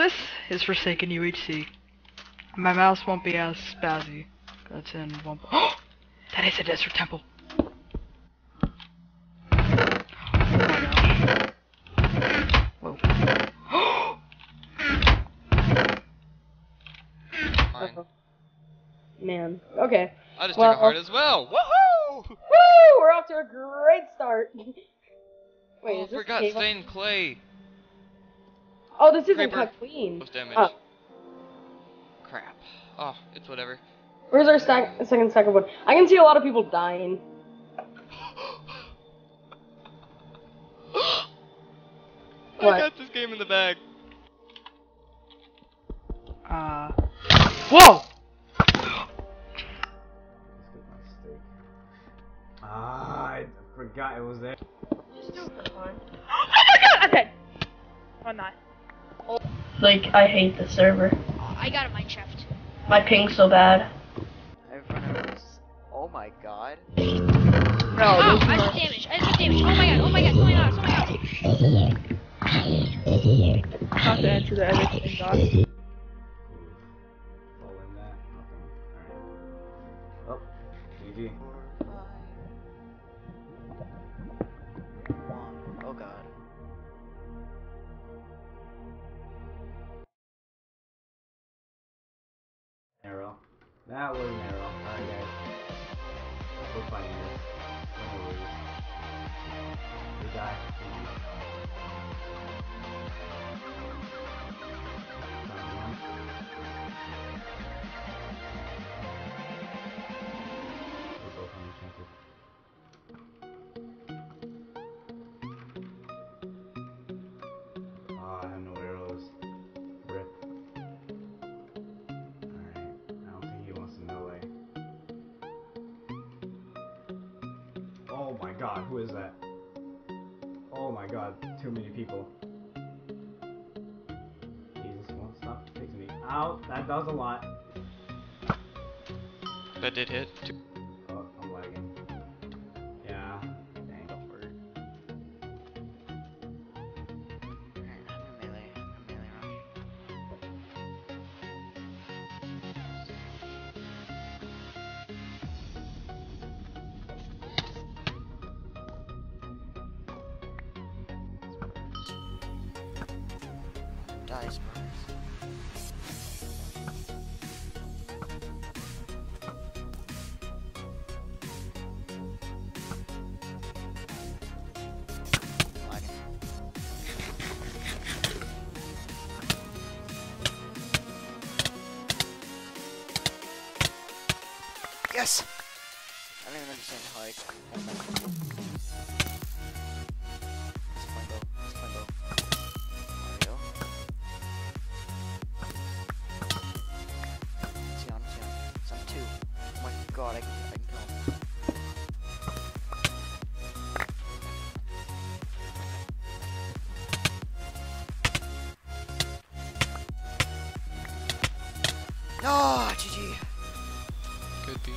This is Forsaken UHC. My mouse won't be as spazzy. That's in one. Oh, that is a desert temple. Oh my gosh. Whoa. Man. Okay. I just Well- took a heart as well. Woohoo! Woo! We're off to a great start. Wait, oh, is this forgot cave? stained clay. Oh, this isn't Creeper. Queen. Most damage. Oh. Crap. Oh, it's whatever. Where's our stack, second stack of wood? I can see a lot of people dying. I What? got this game in the bag. Uh. Whoa! Ah, I forgot it was there. Just do it. Oh my god, I'm dead. Oh, not. Like, I hate the server. I got a mine shaft. My ping's so bad. Oh my god. No, oh, this I is took damage. I took damage. Oh my god. Oh my god. Oh my god. Oh my god. Not to answer the everything, God. Fall in that. Nothing. Alright. Oh, GG. Narrow. That was narrow. Alright, guys. We're fighting this. No worries. We die. God, who is that? Oh my god, too many people. Jesus won't stop taking me out. That does a lot. That did hit. Die, Spurs. Yes! I don't even understand how I. Ah, no, GG. Could be.